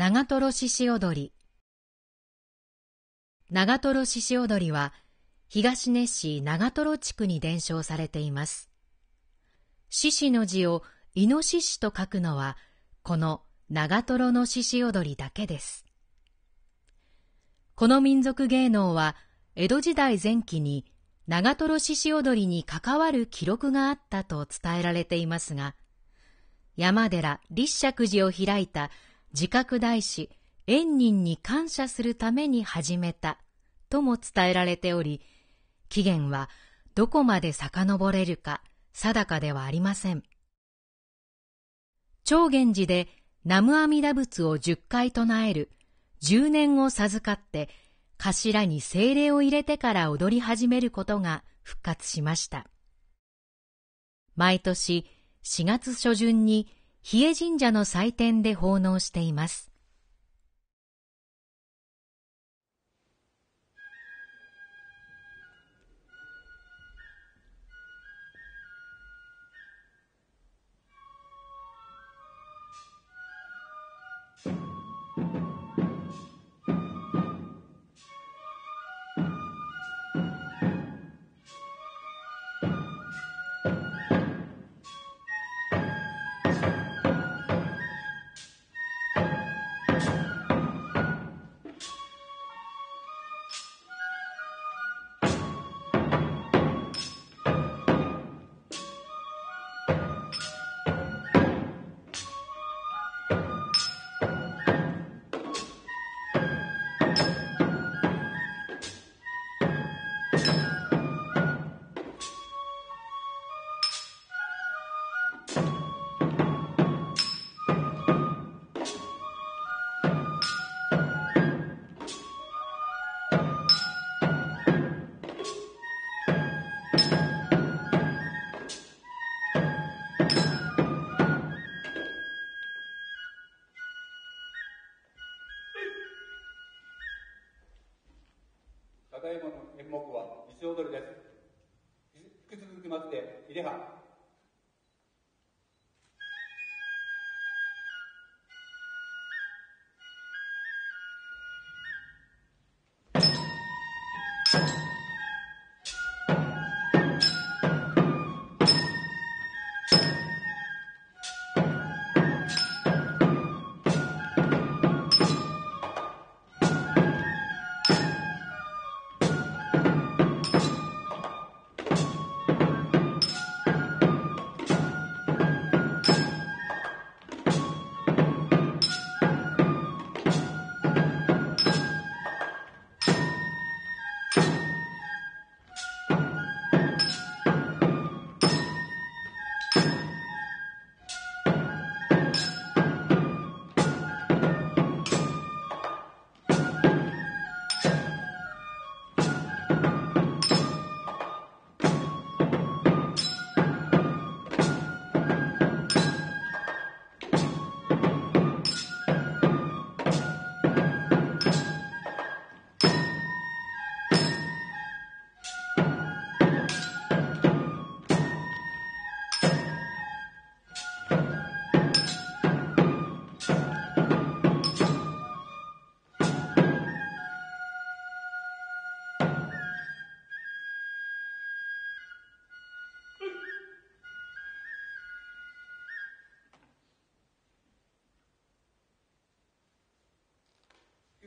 長瀞獅子踊り。長瀞獅子踊りは東根市長瀞地区に伝承されています。獅子の字をイノシシと書くのはこの長瀞の獅子踊りだけです。この民族芸能は江戸時代前期に長瀞獅子踊りに関わる記録があったと伝えられていますが山寺立石寺を開いた自覚大師円仁に感謝するために始めたとも伝えられており起源はどこまで遡れるか定かではありません。長源寺で南無阿弥陀仏を十回唱える十年を授かって頭に精霊を入れてから踊り始めることが復活しました。毎年4月初旬に比叡神社の祭典で奉納しています。まして、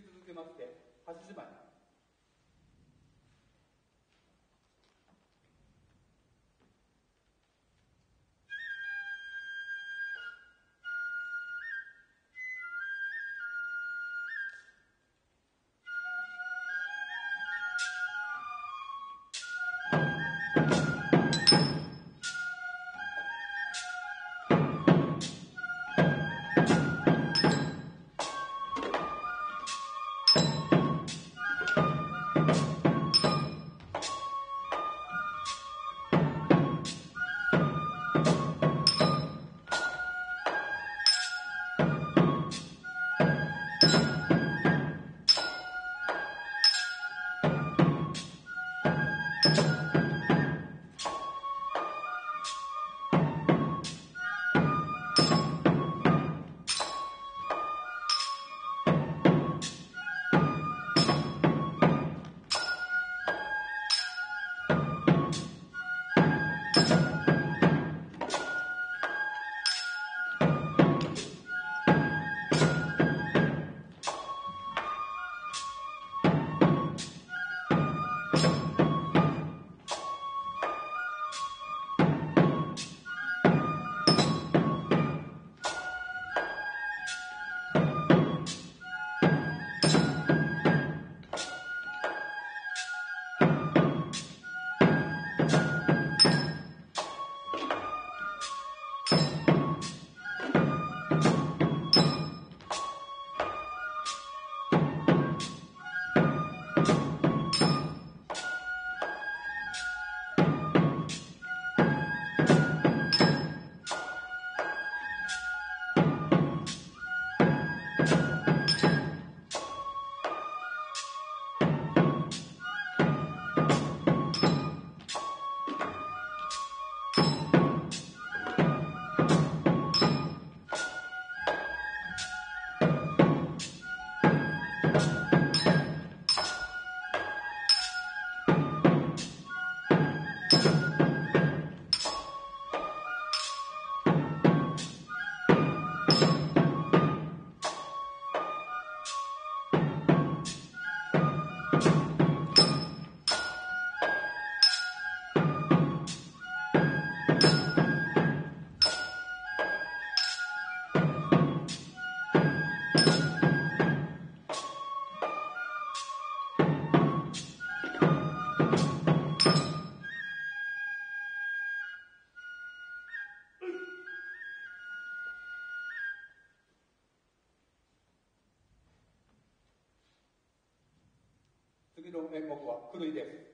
続。けまして8時狂いで。す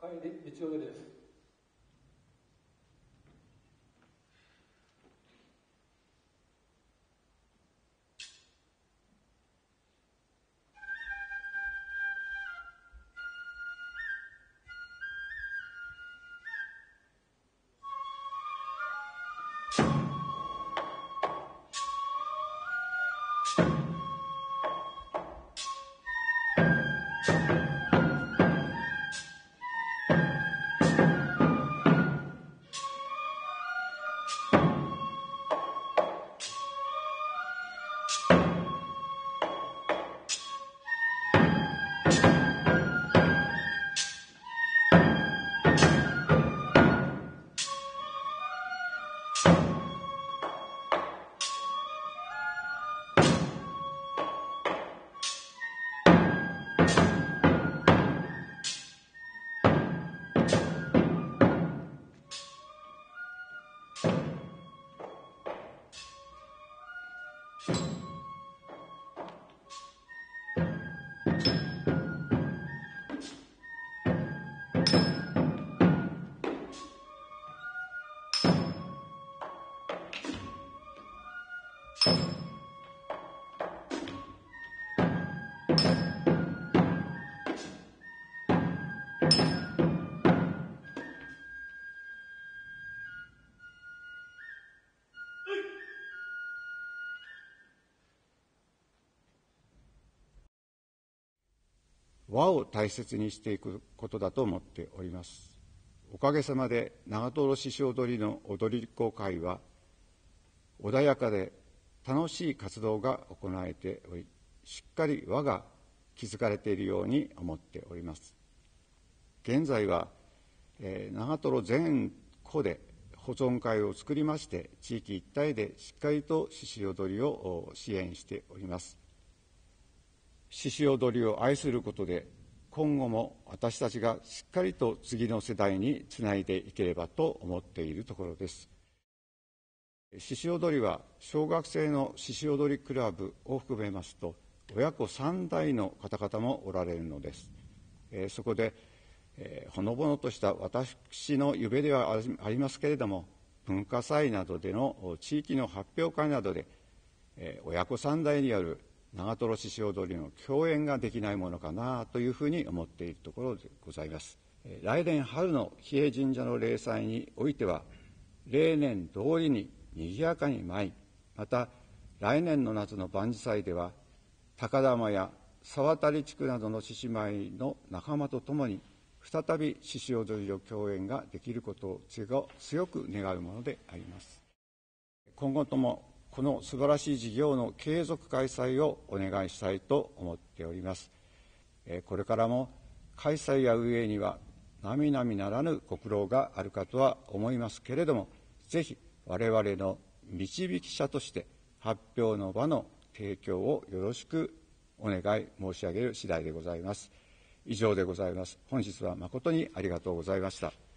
帰り日曜日です。you. 和を大切にしていくことだと思っております。おかげさまで長瀞獅子踊りの踊り子会は穏やかで楽しい活動が行われておりしっかり輪が築かれているように思っております。現在は、えー、長瀞全戸で保存会を作りまして地域一体でしっかりと獅子踊りを支援しております。獅子踊りを愛することで今後も私たちがしっかりと次の世代につないでいければと思っているところです。獅子踊りは小学生の獅子踊りクラブを含めますと親子3代の方々もおられるのです、えそこで、えほのぼのとした私の夢ではありますけれども文化祭などでの地域の発表会などで、え親子3代による長瀞獅子踊りの共演ができないものかなというふうに思っているところでございます。来年春の比叡神社の例祭においては例年通りに賑やかに舞いまた来年の夏の万事祭では高玉や沢渡地区などの獅子舞の仲間と共に再び獅子踊りの共演ができることを強く願うものであります。今後ともこの素晴らしい事業の継続開催をお願いしたいと思っております。これからも開催や運営には並々ならぬご苦労があるかとは思いますけれども、ぜひ我々の導き者として発表の場の提供をよろしくお願い申し上げる次第でございます。以上でございます。本日は誠にありがとうございました。